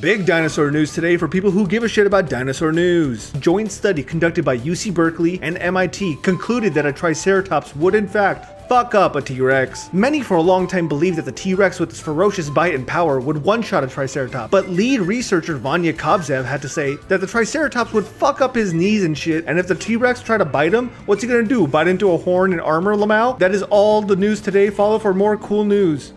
Big dinosaur news today for people who give a shit about dinosaur news. Joint study conducted by UC Berkeley and MIT concluded that a Triceratops would in fact fuck up a T-Rex. Many for a long time believed that the T-Rex with its ferocious bite and power would one-shot a Triceratops, but lead researcher Vanya Kobzev had to say that the Triceratops would fuck up his knees and shit, and if the T-Rex tried to bite him, what's he gonna do, bite into a horn and armor, Lamau? That is all the news today, follow for more cool news.